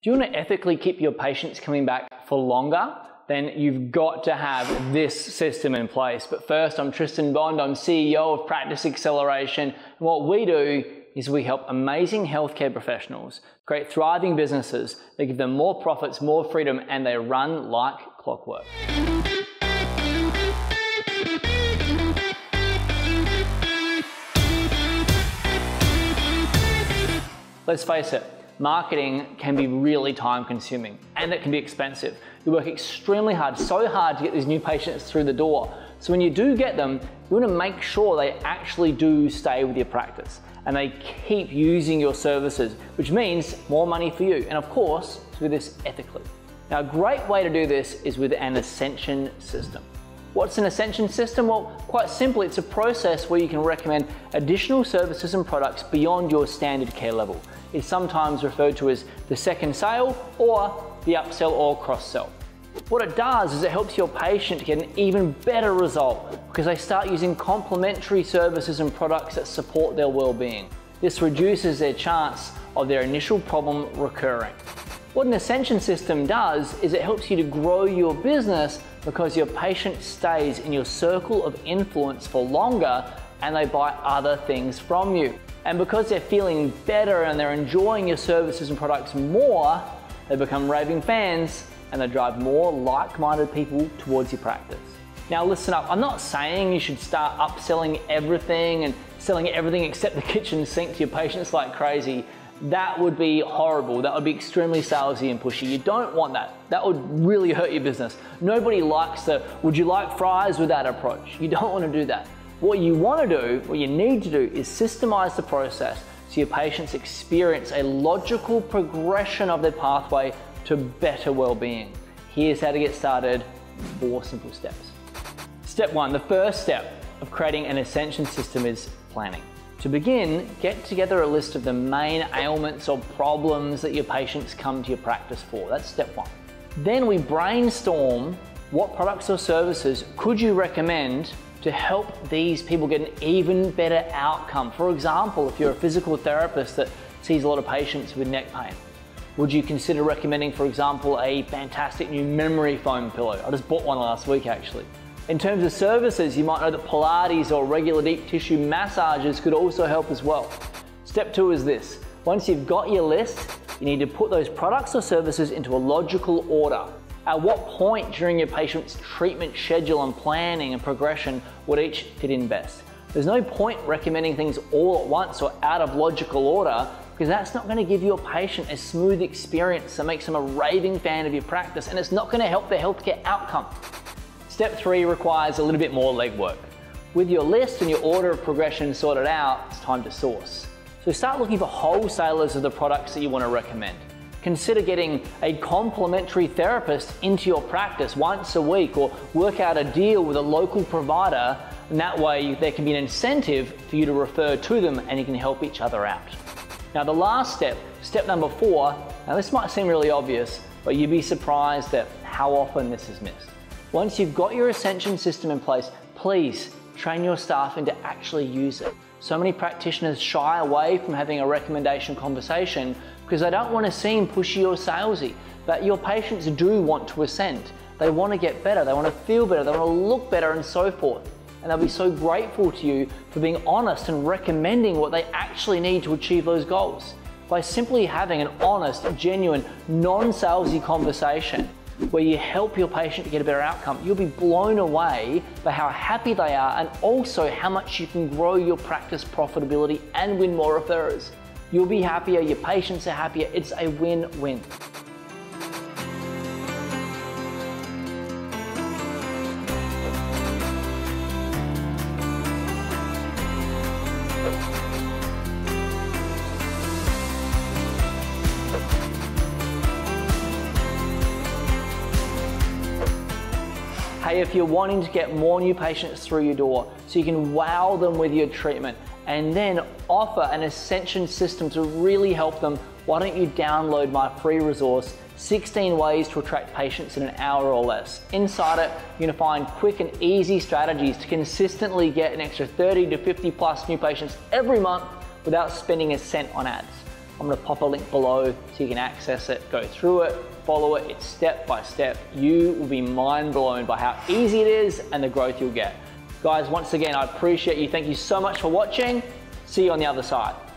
Do you want to ethically keep your patients coming back for longer? Then you've got to have this system in place. But first, I'm Tristan Bond. I'm CEO of Practice Acceleration. And what we do is we help amazing healthcare professionals create thriving businesses. that give them more profits, more freedom, and they run like clockwork. Let's face it, marketing can be really time consuming and it can be expensive. You work extremely hard, so hard to get these new patients through the door. So when you do get them, you want to make sure they actually do stay with your practice and they keep using your services, which means more money for you. And of course, do this ethically. Now, a great way to do this is with an ascension system. What's an ascension system? Well, quite simply, it's a process where you can recommend additional services and products beyond your standard care level. It's sometimes referred to as the second sale or the upsell or cross sell. What it does is it helps your patient get an even better result because they start using complementary services and products that support their well-being. This reduces their chance of their initial problem recurring. What an ascension system does is it helps you to grow your business because your patient stays in your circle of influence for longer and they buy other things from you. And because they're feeling better and they're enjoying your services and products more, they become raving fans and they drive more like-minded people towards your practice. Now listen up, I'm not saying you should start upselling everything and selling everything except the kitchen sink to your patients like crazy that would be horrible. That would be extremely salesy and pushy. You don't want that. That would really hurt your business. Nobody likes the, would you like fries with that approach? You don't want to do that. What you want to do, what you need to do is systemize the process so your patients experience a logical progression of their pathway to better well-being. Here's how to get started, four simple steps. Step one, the first step of creating an ascension system is planning. To begin, get together a list of the main ailments or problems that your patients come to your practice for. That's step one. Then we brainstorm what products or services could you recommend to help these people get an even better outcome. For example, if you're a physical therapist that sees a lot of patients with neck pain, would you consider recommending, for example, a fantastic new memory foam pillow? I just bought one last week actually. In terms of services, you might know that Pilates or regular deep tissue massages could also help as well. Step two is this. Once you've got your list, you need to put those products or services into a logical order. At what point during your patient's treatment schedule and planning and progression would each fit in best? There's no point recommending things all at once or out of logical order because that's not going to give your patient a smooth experience that makes them a raving fan of your practice and it's not going to help their healthcare outcome. Step three requires a little bit more legwork. With your list and your order of progression sorted out, it's time to source. So start looking for wholesalers of the products that you want to recommend. Consider getting a complementary therapist into your practice once a week or work out a deal with a local provider and that way there can be an incentive for you to refer to them and you can help each other out. Now the last step, step number four, now this might seem really obvious, but you'd be surprised at how often this is missed. Once you've got your Ascension system in place, please train your staff into actually use it. So many practitioners shy away from having a recommendation conversation because they don't want to seem pushy or salesy. But your patients do want to ascend. They want to get better, they want to feel better, they want to look better and so forth. And they'll be so grateful to you for being honest and recommending what they actually need to achieve those goals. By simply having an honest, genuine, non-salesy conversation, where you help your patient to get a better outcome, you'll be blown away by how happy they are and also how much you can grow your practice profitability and win more referrers. You'll be happier, your patients are happier, it's a win-win. Hey, if you're wanting to get more new patients through your door so you can wow them with your treatment and then offer an Ascension system to really help them, why don't you download my free resource 16 ways to attract patients in an hour or less. Inside it, you're gonna find quick and easy strategies to consistently get an extra 30 to 50 plus new patients every month without spending a cent on ads. I'm gonna pop a link below so you can access it, go through it, follow it, it's step by step. You will be mind blown by how easy it is and the growth you'll get. Guys, once again, I appreciate you. Thank you so much for watching. See you on the other side.